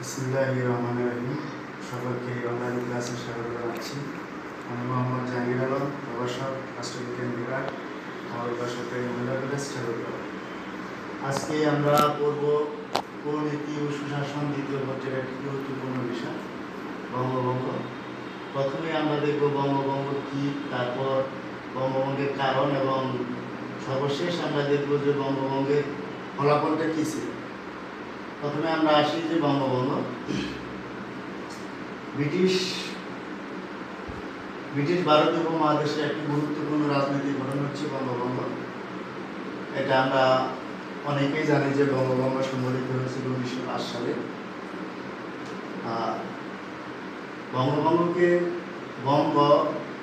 বিসমুল্লাহ রহমান রহিম সকলকে অনলাইন ক্লাসে স্বাগত জানাচ্ছি। আমি মোহাম্মদ জাহাঙ্গীর আলম, প্রভাষক রাষ্ট্রবিজ্ঞান বিভাগ আমার বাসাতে মহিলা কলেজ ঠাকুরগাঁও আজকে আমরা পড়ব পরিণীতি ও সুশাসন দ্বিতীয় পর্যায়ের একটি গুরুত্বপূর্ণ বিষয়, বঙ্গভঙ্গ। প্রথমে আমরা দেখব বঙ্গভঙ্গ কী, তারপর বঙ্গভঙ্গের কারণ এবং সর্বশেষ আমরা দেখব যে বঙ্গভঙ্গের ফলাফলটা কী ছিল। প্রথমে আমরা আসি যে বঙ্গভঙ্গ ব্রিটিশ ব্রিটিশ ভারতীয় উপমহাদেশের একটি গুরুত্বপূর্ণ রাজনৈতিক ঘটনা হচ্ছে বঙ্গভঙ্গ এটা আমরা অনেকেই জানি যে বঙ্গভঙ্গ সংঘটিত হয়েছিল উনিশশো পাঁচ সালে। আর বঙ্গভঙ্গকে বঙ্গ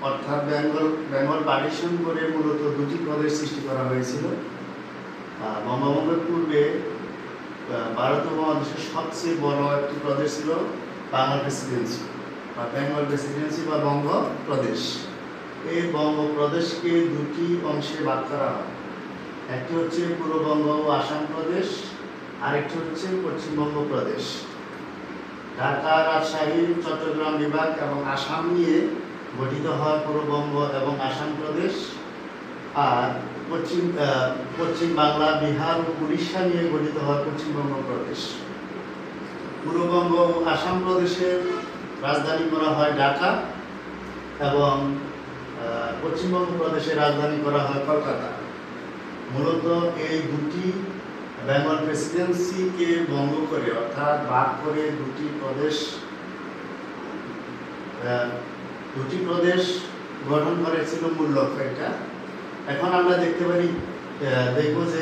অর্থাৎ বেঙ্গল বেঙ্গল পার্টিশন করে মূলত দুটি প্রদেশ সৃষ্টি করা হয়েছিল। আর বঙ্গভঙ্গের পূর্বে ভারত উপমহাদেশের সবচেয়ে বড় একটি প্রদেশ ছিল বাংলা প্রেসিডেন্সি বা বেঙ্গল প্রেসিডেন্সি বা বঙ্গ প্রদেশ এই বঙ্গ প্রদেশকে দুটি অংশে ভাগ করা হয়। একটি হচ্ছে পূর্ববঙ্গ ও আসাম প্রদেশ, আরেকটি হচ্ছে পশ্চিমবঙ্গ প্রদেশ। ঢাকা, রাজশাহী, চট্টগ্রাম বিভাগ এবং আসাম নিয়ে গঠিত হয় পূর্ববঙ্গ এবং আসাম প্রদেশ। আর পশ্চিম পশ্চিম বাংলা, বিহার উড়িষ্যা নিয়ে গঠিত হয় পশ্চিমবঙ্গ প্রদেশ। পূর্ববঙ্গ ও আসাম প্রদেশের রাজধানী করা হয় ঢাকা এবং পশ্চিমবঙ্গ প্রদেশের রাজধানী করা হয় কলকাতা। মূলত এই দুটি বেঙ্গল প্রেসিডেন্সিকে ভঙ্গ করে, অর্থাৎ ভাগ করে দুটি প্রদেশ দুটি প্রদেশ গঠন করেছিল মূল লক্ষ্য এটা। এখন আমরা দেখতে পারি দেখব যে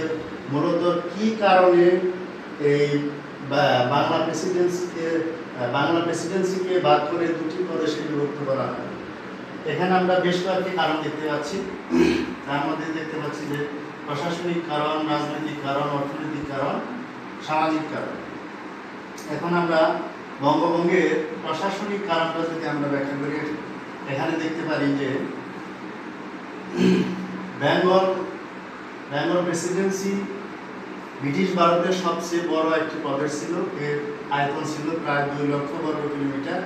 মূলত কি কারণে এই বাংলা প্রেসিডেন্সিকে বাংলা প্রেসিডেন্সিকে বাদ করে দুটি প্রদেশে বিভক্ত করা হয়। এখানে আমরা বেশ কয়েকটি কারণ দেখতে পাচ্ছি। তার মধ্যে দেখতে পাচ্ছি যে প্রশাসনিক কারণ, রাজনৈতিক কারণ, অর্থনৈতিক কারণ, সামাজিক কারণ। এখন আমরা বঙ্গভঙ্গের প্রশাসনিক কারণটা যদি আমরা ব্যাখ্যা করি, এখানে দেখতে পারি যে বেঙ্গল বেঙ্গল প্রেসিডেন্সি ব্রিটিশ ভারতের সবচেয়ে বড় একটি প্রদেশ ছিল। এর আয়তন ছিল প্রায় দুই লক্ষ বর্গ কিলোমিটার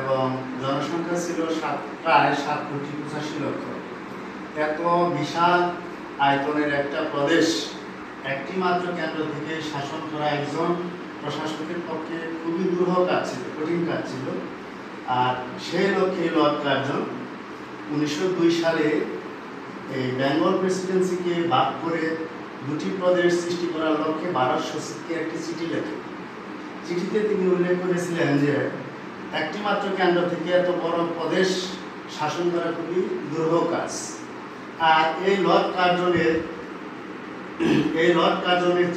এবং জনসংখ্যা ছিল সাত, প্রায় সাত কোটি পঁচাশি লক্ষ। এত বিশাল আয়তনের একটা প্রদেশ, একটি মাত্র কেন্দ্র থেকে শাসন করা একজন প্রশাসকের পক্ষে খুবই দুরূহ কাজ ছিল, কঠিন কাজ ছিল। আর সেই লক্ষ্যে লর্ড কার্জন উনিশশো দুই সালে এই বেঙ্গল প্রেসিডেন্সিকে ভাগ করে দুটি প্রদেশ সৃষ্টি করার লক্ষ্যে ভারত সচিবকে একটি চিঠি লেখেন চিঠিতে তিনি উল্লেখ করেছিলেন যে একটি মাত্র কেন্দ্র থেকে এত বড় প্রদেশ শাসন করা খুবই দুর্ভ কাজ। আর এই লর্ড কার্জনের, এই লর্ড কার্জনের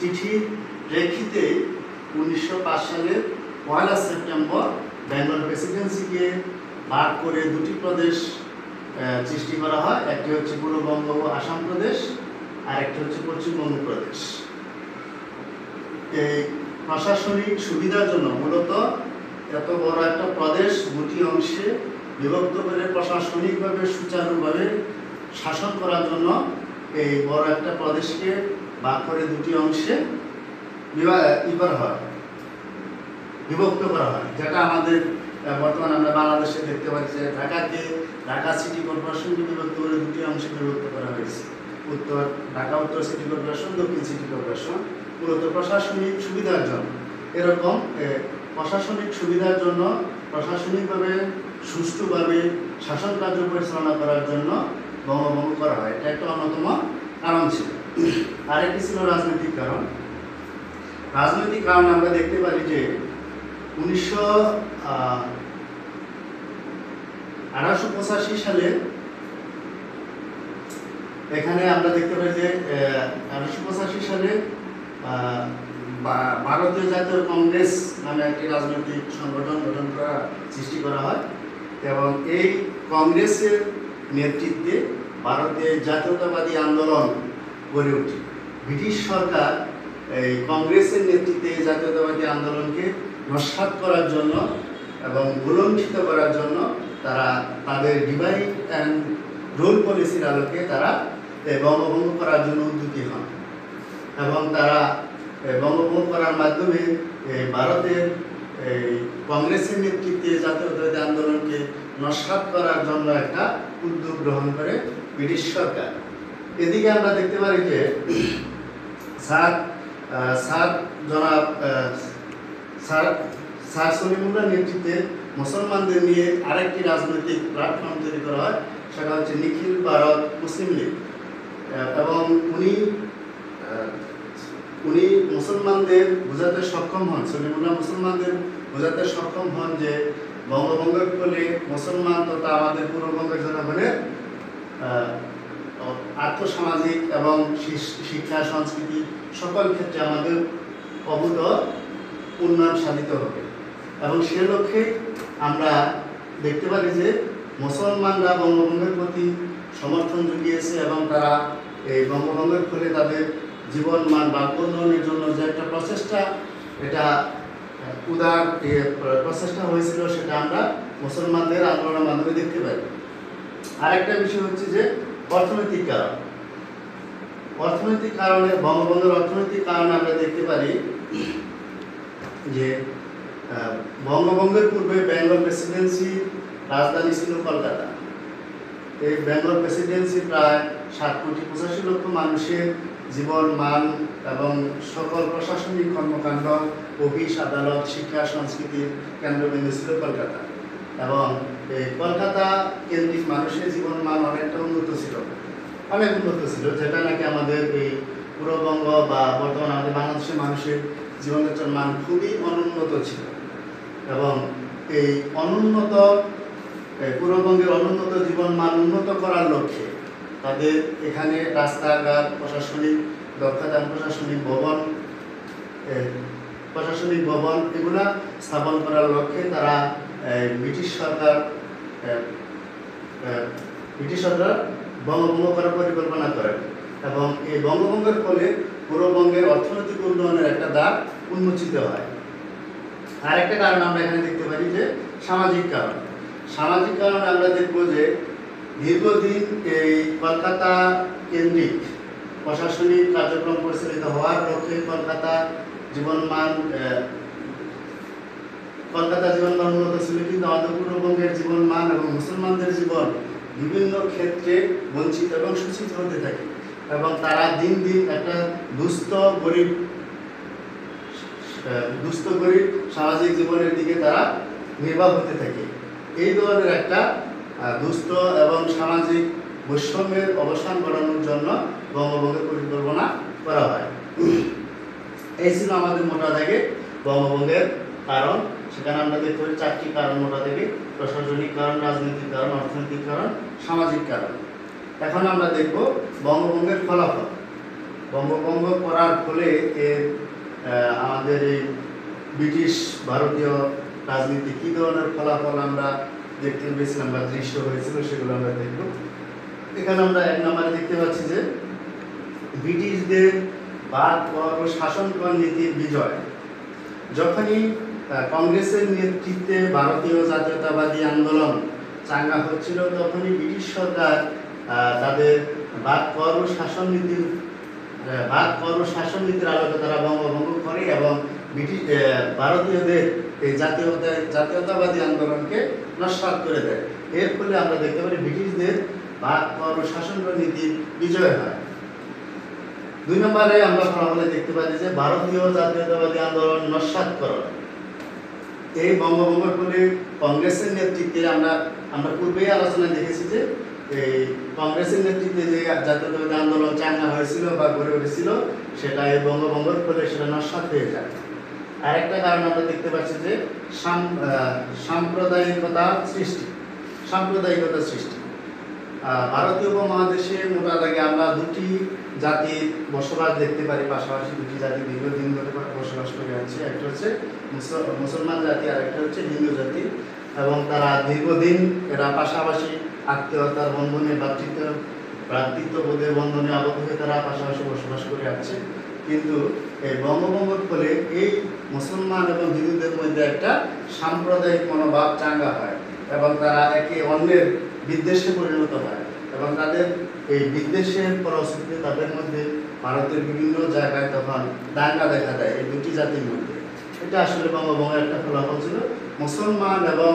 চিঠি প্রেক্ষিতে উনিশশো পাঁচ সালের পয়লা সেপ্টেম্বর বেঙ্গল প্রেসিডেন্সিকে ভাগ করে দুটি প্রদেশ সৃষ্টি করা হয়। একটি হচ্ছে পূর্ববঙ্গ ও আসাম প্রদেশ আর একটি হচ্ছে পশ্চিমবঙ্গ প্রদেশ এই প্রশাসনিক সুবিধার জন্য মূলত এত বড় একটা প্রদেশ দুটি অংশে বিভক্ত করে প্রশাসনিকভাবে, সুচারুভাবে শাসন করার জন্য এই বড় একটা প্রদেশকে ভাগ করে দুটি অংশে বিভা- ই করা হয়, বিভক্ত করা হয়, যেটা আমাদের বর্তমানে আমরা বাংলাদেশে দেখতে পাচ্ছি যে ঢাকাকে ঢাকা সিটি কর্পোরেশনকে বিভক্ত করে দুটি অংশে বিভক্ত করা হয়েছে। উত্তর ঢাকা, উত্তর সিটি কর্পোরেশন, দক্ষিণ সিটি কর্পোরেশন। মূলত প্রশাসনিক সুবিধার জন্য। এরকম প্রশাসনিক সুবিধার জন্য, প্রশাসনিকভাবে সুষ্ঠুভাবে শাসন কার্য পরিচালনা করার জন্য বঙ্গভঙ্গ করা হয়। এটা একটা অন্যতম কারণ ছিল। আরেকটি ছিল রাজনৈতিক কারণ। রাজনৈতিক কারণে আমরা দেখতে পারি যে উনিশশো সালে এখানে আমরা দেখতে পাই যে আঠারোশো পঁচাশি সালে ভারতীয় জাতীয় কংগ্রেস নামে একটি রাজনৈতিক সংগঠন গঠন করা, সৃষ্টি করা হয় এবং এই কংগ্রেসের নেতৃত্বে ভারতে জাতীয়তাবাদী আন্দোলন গড়ে ওঠে ব্রিটিশ সরকার এই কংগ্রেসের নেতৃত্বে জাতীয়তাবাদী আন্দোলনকে নস্বাত করার জন্য এবং গুলণ্ঠিত করার জন্য তারা তাদের ডিভাইড অ্যান্ড রুল পলিসির আলোকে তারা বঙ্গভঙ্গ করার জন্য উদ্যোগী হন। এবং তারা বঙ্গভঙ্গ করার মাধ্যমে ভারতের এই কংগ্রেসের নেতৃত্বে জাতীয়তাবাদী আন্দোলনকে নস্বাত করার জন্য একটা উদ্যোগ গ্রহণ করে ব্রিটিশ সরকার। এদিকে আমরা দেখতে পারি যে সাত সাত জনাব স্যার স্যার সলিমুল্লাহ নেতৃত্বে মুসলমানদের নিয়ে আরেকটি রাজনৈতিক প্ল্যাটফর্ম তৈরি করা হয়, সেটা হচ্ছে নিখিল ভারত মুসলিম লীগ। এবং উনি উনি মুসলমানদের বোঝাতে সক্ষম হন, সলিমুল্লাহ মুসলমানদের বোঝাতে সক্ষম হন যে বঙ্গভঙ্গের ফলে মুসলমান তথা আমাদের পূর্ববঙ্গের জনগণের আর্থসামাজিক এবং শিক্ষা, সংস্কৃতি সকল ক্ষেত্রে আমাদের অভূত উন্নয়ন সাধিত হবে। এবং সে লক্ষ্যে আমরা দেখতে পারি যে মুসলমানরা বঙ্গভঙ্গের প্রতি সমর্থন জুগিয়েছে এবং তারা এই বঙ্গভঙ্গের ফলে তাদের জীবন মান বা উন্নয়নের জন্য যে একটা প্রচেষ্টা, এটা উদার প্রচেষ্টা হয়েছিল, সেটা আমরা মুসলমানদের আন্দোলনের মাধ্যমে দেখতে পাই। আরেকটা বিষয় হচ্ছে যে অর্থনৈতিক কারণ। অর্থনৈতিক কারণে বঙ্গবন্ধুর অর্থনৈতিক কারণে আমরা দেখতে পারি যে বঙ্গভঙ্গের পূর্বে বেঙ্গল প্রেসিডেন্সি রাজধানী ছিল কলকাতা। এই বেঙ্গল প্রেসিডেন্সি প্রায় সাত কোটি পঁচাশি লক্ষ মানুষের জীবন, মান এবং সকল প্রশাসনিক কর্মকাণ্ড, অফিস, আদালত, শিক্ষা সংস্কৃতির কেন্দ্রবিন্দু ছিল কলকাতা। এবং এই কলকাতা কেন্দ্রিক মানুষের জীবন, মান অনেকটা উন্নত ছিল। অনেক উন্নত ছিল, যেটা নাকি আমাদের এই পূর্ববঙ্গ বা বর্তমান আমাদের বাংলাদেশের মানুষের জীবনযাত্রার মান খুবই অনুন্নত ছিল। এবং এই অনুন্নত পূর্ববঙ্গের অনুন্নত জীবন মান উন্নত করার লক্ষ্যে তাদের এখানে রাস্তাঘাট, প্রশাসনিক দক্ষতা, প্রশাসনিক ভবন প্রশাসনিক ভবন এগুলা স্থাপন করার লক্ষ্যে তারা ব্রিটিশ সরকার ব্রিটিশ সরকার বঙ্গভঙ্গ করার পরিকল্পনা করেন এবং এই বঙ্গভঙ্গের ফলে পূর্ববঙ্গের অর্থনৈতিক উন্নয়নের একটা দ্বার উন্মোচিত হয়। আরেকটা কারণ আমরা এখানে দেখতে পারি যে সামাজিক কারণ। সামাজিক কারণে আমরা দেখব যে দীর্ঘদিন এই কলকাতা কেন্দ্রিক প্রশাসনিক কার্যক্রম পরিচালিত হওয়ার লক্ষ্যে কলকাতা জীবনমান কলকাতা জীবনমান উন্নত ছিল কিন্তু আমাদের পূর্ববঙ্গের জীবনমান এবং মুসলমানদের জীবন বিভিন্ন ক্ষেত্রে বঞ্চিত এবং শোষিত হতে থাকে। এবং তারা দিন দিন একটা দুস্থ গরিব দুস্থ গরিব সামাজিক জীবনের দিকে তারা নির্বাহ হতে থাকে। এই ধরনের একটা দুস্থ এবং সামাজিক বৈষম্যের অবসান ঘটানোর জন্য বঙ্গভঙ্গের পরিকল্পনা করা হয়। এই ছিল আমাদের মোটা দাগে বঙ্গভঙ্গের কারণ। সেখানে আমরা দেখতে পাই চারটি কারণ, মোটা দাগে প্রশাসনিক কারণ, রাজনৈতিক কারণ, অর্থনৈতিক কারণ, সামাজিক কারণ। এখন আমরা দেখব বঙ্গভঙ্গের ফলাফল। বঙ্গভঙ্গ করার ফলে এর আমাদের এই ব্রিটিশ ভারতীয় রাজনীতি কী ধরনের ফলাফল আমরা দেখতে পেয়েছিলাম বা দৃশ্য হয়েছিল সেগুলো আমরা দেখব। এখানে আমরা এক নম্বরে দেখতে পাচ্ছি যে ব্রিটিশদের বাদ ও শাসন কর নীতির বিজয়। যখনই কংগ্রেসের নেতৃত্বে ভারতীয় জাতীয়তাবাদী আন্দোলন চাঙ্গা হচ্ছিল, তখনই ব্রিটিশ সরকার তাদের বাদ কর শাসন নীতির বাদ কর শাসন নীতির আলোকে তারা বঙ্গভঙ্গ করে এবং ব্রিটিশ ভারতীয়দের এই জাতীয়তা, জাতীয়তাবাদী আন্দোলনকে নস্বাত করে দেয়। এর ফলে আমরা দেখতে পারি ব্রিটিশদের বাদ কর শাসন নীতির বিজয় হয়। দুই নম্বরে আমরা ফলাফলে দেখতে পাই যে ভারতীয় জাতীয়তাবাদী আন্দোলন নস্বাতকরণ এই বঙ্গভঙ্গের ফলে কংগ্রেসের নেতৃত্বে আমরা আমরা পূর্বেই আলোচনায় দেখেছি যে এই কংগ্রেসের নেতৃত্বে যে জাতীয়তাবাদী আন্দোলন চাঙ্গা হয়েছিল বা গড়ে উঠেছিল, সেটা এই বঙ্গভঙ্গের ফলে সেটা নস্বাত হয়ে যায়। আরেকটা কারণ আমরা দেখতে পাচ্ছি যে সাম- সাম্প্রদায়িকতা সৃষ্টি সাম্প্রদায়িকতা সৃষ্টি। ভারতীয় উপমহাদেশে মোটা দাগে আমরা দুটি জাতির বসবাস দেখতে পারি, পাশাপাশি দুটি জাতি দীর্ঘদিন ধরে বসবাস করে আছে। একটা হচ্ছে মুসল- মুসলমান জাতি আর একটা হচ্ছে হিন্দু জাতি। এবং তারা দীর্ঘদিন এরা পাশাপাশি আত্মীয়তার বন্ধনে ভ্রাতৃত্ব ভ্রাতৃত্ববোধের বন্ধনে আবদ্ধ হয়ে তারা পাশাপাশি বসবাস করে আছে। কিন্তু এই বঙ্গভঙ্গের ফলে এই মুসলমান এবং হিন্দুদের মধ্যে একটা সাম্প্রদায়িক মনোভাব চাঙ্গা হয় এবং তারা একে অন্যের বিদ্বেষে পরিণত হয় এবং তাদের এই বিদ্বেষের ফলশ্রুতিতে তাদের মধ্যে ভারতের বিভিন্ন জায়গায় তখন দাঙ্গা দেখা দেয় এই দুটি জাতির মধ্যে। এটা আসলে বঙ্গভঙ্গের একটা ফলাফল ছিল। মুসলমান এবং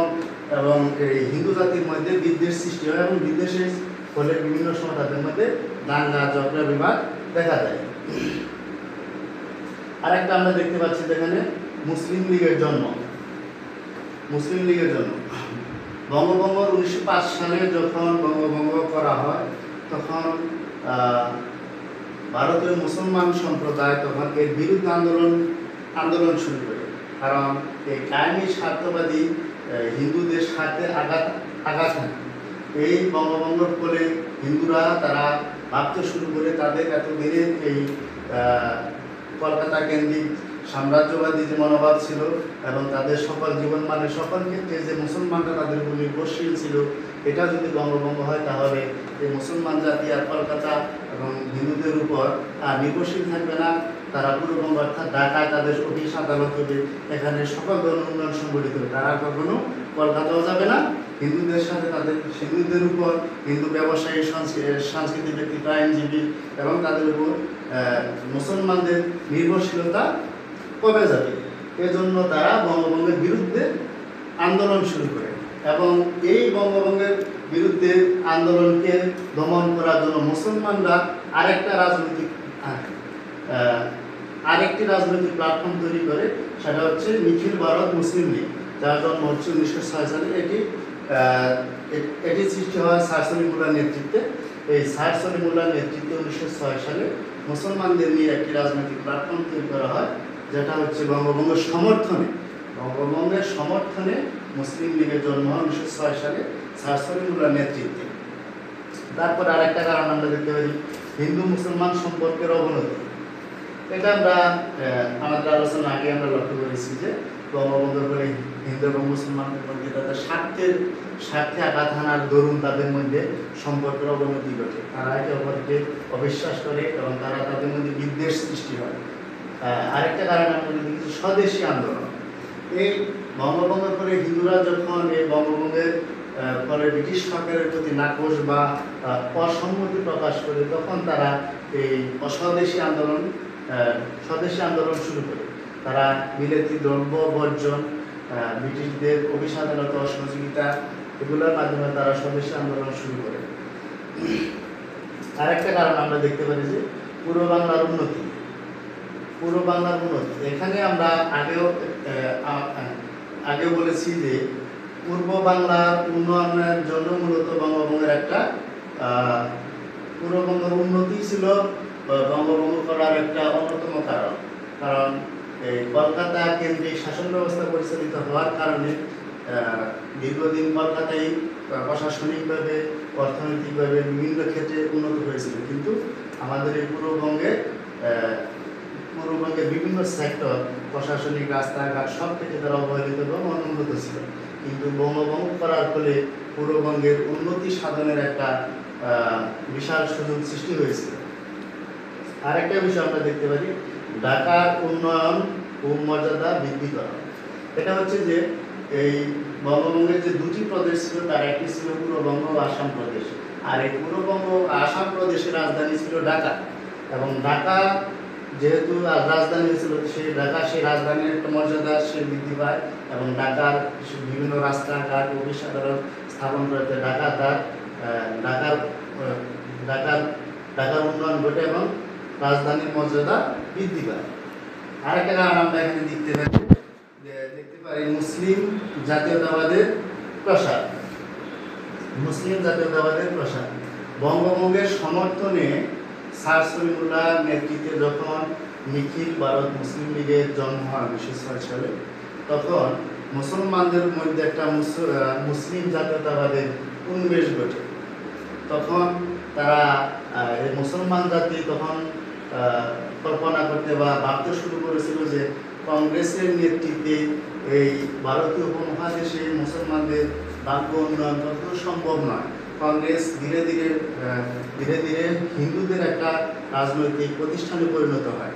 এবং এই হিন্দু জাতির মধ্যে বিদ্বেষ সৃষ্টি হয় এবং বিদ্বেষের ফলে বিভিন্ন সময় তাদের মধ্যে দাঙ্গা ঝগড়া বিবাদ দেখা দেয় আরেকটা আমরা দেখতে পাচ্ছি যেখানে মুসলিম লীগের জন্ম। মুসলিম লীগের জন্ম। বঙ্গভঙ্গ উনিশশো পাঁচ সালে যখন বঙ্গভঙ্গ করা হয় তখন আহ, ভারতীয় মুসলমান সম্প্রদায় তখন এর বিরুদ্ধে আন্দোলন আন্দোলন শুরু করে। কারণ এই কায়েমি স্বার্থবাদী হিন্দুদের স্বার্থে আঘাত আঘাত হানে। এই বঙ্গভঙ্গর ফলে হিন্দুরা তারা ভাবতে শুরু করে তাদের এতদিনের এই কলকাতা কেন্দ্রিক সাম্রাজ্যবাদী যে মনোভাব ছিল এবং তাদের সকল জীবন মানে সকল ক্ষেত্রে যে মুসলমানরা তাদের উপর নির্ভরশীল ছিল, এটা যদি বঙ্গভঙ্গ হয় তাহলে এই মুসলমান জাতি আর কলকাতা এবং হিন্দুদের উপর আর নির্ভরশীল থাকবে না তারা পূর্ববঙ্গ অর্থাৎ ঢাকায় তাদের অফিস আদালত হবে এখানে সকল ধরনের উন্নয়ন সংগঠিত হবে তারা কখনো কলকাতাও যাবে না। হিন্দুদের সাথে তাদের হিন্দুদের উপর, হিন্দু ব্যবসায়ী সাংস্কৃতিক ব্যক্তিত্ব, আইনজীবী এবং তাদের উপর মুসলমানদের নির্ভরশীলতা কমে যাবে। এজন্য তারা বঙ্গভঙ্গের বিরুদ্ধে আন্দোলন শুরু করে এবং এই বঙ্গভঙ্গের বিরুদ্ধে আন্দোলনকে দমন করার জন্য মুসলমানরা আরেকটা রাজনৈতিক আরেকটি রাজনৈতিক প্ল্যাটফর্ম তৈরি করে, সেটা হচ্ছে নিখিল ভারত মুসলিম লীগ, যার জন্ম হচ্ছে উনিশশো ছয় সালে। এটি এটি সৃষ্টি হয় স্যার সলিমুল্লার নেতৃত্বে। এই স্যার সলিমুল্লার নেতৃত্বে উনিশশো ছয় সালে মুসলমানদের নিয়ে একটি রাজনৈতিক প্ল্যাটফর্ম তৈরি করা হয়, যেটা হচ্ছে বঙ্গবঙ্গের সমর্থনে। বঙ্গবঙ্গের সমর্থনে মুসলিম লীগের জন্ম হয় উনিশশো ছয় সালে স্যার সলিমুল্লার নেতৃত্বে। তারপর আরেকটা কারণ আমরা দেখতে পারি হিন্দু মুসলমান সম্পর্কের অবনতি। এটা আমরা আমাদের আলোচনা আগে আমরা লক্ষ্য করেছি যে বঙ্গবন্ধুর ফলে হিন্দু এবং মুসলমানদের মধ্যে তাদের স্বার্থের স্বার্থে আঘাত হানার দরুন তাদের মধ্যে সম্পর্কের অবনতি ঘটে। তারা একে অপরকে অবিশ্বাস করে এবং তারা তাদের মধ্যে বিদ্বেষ সৃষ্টি হয়। আরেকটা কারণ আমরা যদি দেখি স্বদেশী আন্দোলন। এই বঙ্গভঙ্গের পরে হিন্দুরা যখন এই আহ, ফলে ব্রিটিশ সরকারের প্রতি নাকশ বা অসম্মতি প্রকাশ করে তখন তারা এই অস্বদেশী আন্দোলন স্বদেশী আন্দোলন শুরু করে। তারা বিলেতি, দ্রব্য, বর্জন ব্রিটিশদের অভিসাধনতা সহযোগিতা, এগুলোর মাধ্যমে তারা স্বদেশী আন্দোলন শুরু করে। আরেকটা কারণ আমরা দেখতে পারি যে পূর্ব বাংলার উন্নতি। পূর্ব বাংলার উন্নতি। এখানে আমরা আগেও আগেও বলেছি যে পূর্ব বাংলার উন্নয়নের জন্য মূলত বঙ্গভঙ্গের একটা পূর্ববঙ্গের উন্নতি ছিল বঙ্গভঙ্গ করার একটা অন্যতম কারণ। কারণ এই কলকাতা কেন্দ্রিক শাসন ব্যবস্থা পরিচালিত হওয়ার কারণে দীর্ঘদিন কলকাতায় প্রশাসনিকভাবে, অর্থনৈতিকভাবে বিভিন্ন ক্ষেত্রে উন্নত হয়েছিল। কিন্তু আমাদের এই পূর্ববঙ্গে পূর্ববঙ্গের বিভিন্ন সেক্টর প্রশাসনিক রাস্তাঘাট সব থেকে তারা অবহেলিত এবং অনুন্নত ছিল। কিন্তু বঙ্গভঙ্গ করার ফলে পূর্ববঙ্গের উন্নতি সাধনের একটা বিশাল সুযোগ সৃষ্টি হয়েছিল। আরেকটা বিষয় আমরা দেখতে পারি, ঢাকার উন্নয়ন ও মর্যাদা বৃদ্ধি করা। এটা হচ্ছে যে এই বঙ্গবঙ্গের যে দুটি প্রদেশ ছিল, তার একটি ছিল পূর্ববঙ্গ ও আসাম প্রদেশ, আর এই পূর্ববঙ্গ আসাম প্রদেশের রাজধানী ছিল ঢাকা। এবং ঢাকা যেহেতু রাজধানী ছিল, সেই ঢাকা সেই রাজধানীর একটা মর্যাদা সে বৃদ্ধি পায়, এবং ঢাকার বিভিন্ন রাস্তাঘাট, অফিস আদালত স্থাপন করেছে ঢাকা তার ঢাকার ঢাকার ঢাকার উন্নয়ন ঘটে এবং রাজধানীর মর্যাদা বৃদ্ধি পায়। আরেকটা কারণ আমরা এখানে দেখতে যে দেখতে পারি মুসলিম জাতীয়তাবাদের প্রসার। মুসলিম জাতীয়তাবাদের প্রসার। বঙ্গভঙ্গের সমর্থনে স্যার সলিমুল্লাহ নেতৃত্বে যখন নিখিল ভারত মুসলিম লীগের জন্ম হয় উনিশশো ছয় সালে, তখন মুসলমানদের মধ্যে একটা মুসলিম জাতীয়তাবাদের উন্মেষ ঘটে। তখন তারা মুসলমান জাতি তখন কল্পনা করতে বা ভাবতে শুরু করেছিল যে কংগ্রেসের নেতৃত্বে এই ভারতীয় উপমহাদেশে মুসলমানদের ভাগ্য উন্নয়ন কখনো সম্ভব নয়। কংগ্রেস ধীরে ধীরে ধীরে ধীরে হিন্দুদের একটা রাজনৈতিক প্রতিষ্ঠানে পরিণত হয়।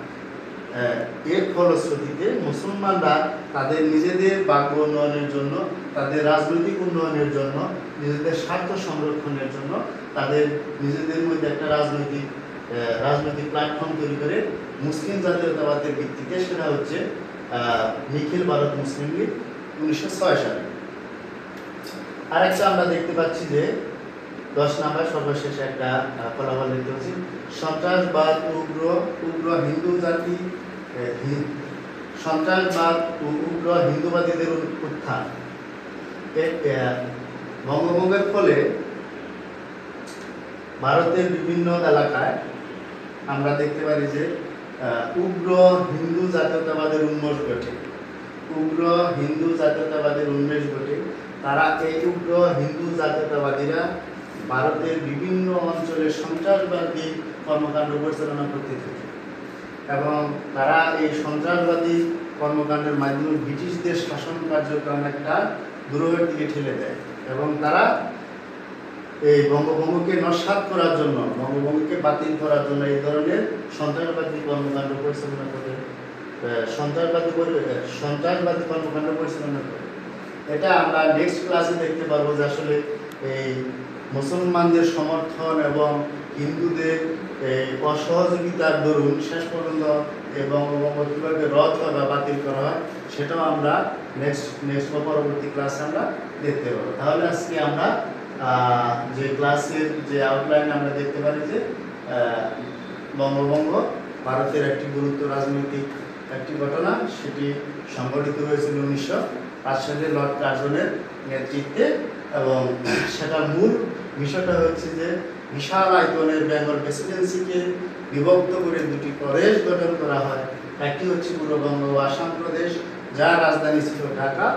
এর ফলশ্রুতিতে মুসলমানরা তাদের নিজেদের ভাগ্য উন্নয়নের জন্য, তাদের রাজনৈতিক উন্নয়নের জন্য, নিজেদের স্বার্থ সংরক্ষণের জন্য তাদের নিজেদের মধ্যে একটা রাজনৈতিক রাজনৈতিক প্ল্যাটফর্ম তৈরি করে মুসলিম জাতীয়তাবাদের ভিত্তিতে সেটা হচ্ছে নিখিল ভারত মুসলিম লীগ উনিশশো ছয় সালে। আরেকটা আমরা দেখতে পাচ্ছি যে, দশ নাম্বার সর্বশেষ একটা ফলাফল দেখতে পাচ্ছি। সন্ত্রাসবাদ, উগ্র উগ্র হিন্দু জাতি সন্ত্রাসবাদ ও উগ্র হিন্দুবাদীদের উত্থান। বঙ্গভঙ্গের ফলে ভারতের বিভিন্ন এলাকায় আমরা দেখতে পারি যে উগ্র হিন্দু জাতীয়তাবাদের উন্মেষ ঘটে। উগ্র হিন্দু জাতীয়তাবাদের উন্মেষ ঘটে। তারা এই উগ্র হিন্দু জাতীয়তাবাদীরা ভারতের বিভিন্ন অঞ্চলে সন্ত্রাসবাদী কর্মকাণ্ড পরিচালনা করতে থাকে। এবং তারা এই সন্ত্রাসবাদী কর্মকাণ্ডের মাধ্যমে ব্রিটিশদের শাসন কার্যক্রম একটা দুরহের দিকে ঠেলে দেয়। এবং তারা এই বঙ্গভঙ্গকে নস্বাত করার জন্য, বঙ্গভঙ্গকে বাতিল করার জন্য এই ধরনের সন্ত্রাসবাদী কর্মকাণ্ড পরিচালনা করে সন্ত্রাসবাদী সন্ত্রাসবাদী কর্মকাণ্ড পরিচালনা করে। এটা আমরা নেক্সট ক্লাসে দেখতে পারব যে আসলে এই মুসলমানদের সমর্থন এবং হিন্দুদের এই অসহযোগিতার দরুন শেষ পর্যন্ত বঙ্গভঙ্গ কীভাবে রদ হয় বা বাতিল করা হয়, সেটাও আমরা নেক্সট নেক্সট পরবর্তী ক্লাসে আমরা দেখতে পাবো। তাহলে আজকে আমরা যে ক্লাসের যে আউটলাইন আমরা দেখতে পারি যে আহ, বঙ্গভঙ্গ ভারতের একটি গুরুত্ব রাজনৈতিক একটি ঘটনা সেটি সংগঠিত হয়েছিল উনিশশো পাঁচ সালে লর্ড কার্জনের নেতৃত্বে এবং সেটার মূল বিষয়টা হচ্ছে যে বিশাল আয়তনের বেঙ্গল প্রেসিডেন্সিকে বিভক্ত করে দুটি প্রদেশ গঠন করা হয়। একটি হচ্ছে পূর্ববঙ্গ আসাম প্রদেশ যার রাজধানী ছিল ঢাকা।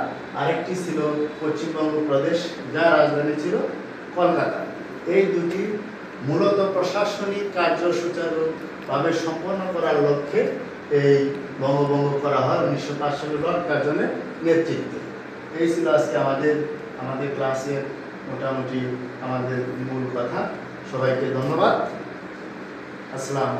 আরেকটি ছিল পশ্চিমবঙ্গ প্রদেশ যার রাজধানী ছিল কলকাতা। এই দুটি মূলত প্রশাসনিক কার্য সুচারুভাবে সম্পন্ন করার লক্ষ্যে এই বঙ্গভঙ্গ করা হয় উনিশশো পাঁচ সালে লর্ড কার্জনের নেতৃত্বে। এই ছিল আজকে আমাদের আমাদের ক্লাসের মোটামুটি আমাদের মূল কথা। সবাইকে ধন্যবাদ। আসসালাম